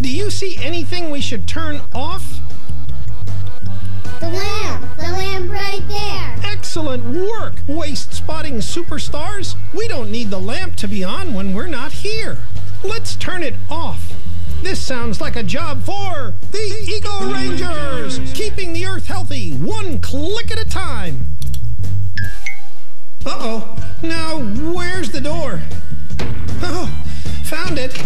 Do you see anything we should turn off? The lamp! The lamp right there! Excellent work, waste spotting superstars. We don't need the lamp to be on when we're not here. Let's turn it off. This sounds like a job for the Eco Rangers, keeping the Earth healthy, one click at a time. Uh-oh. Now, where's the door? Oh, found it.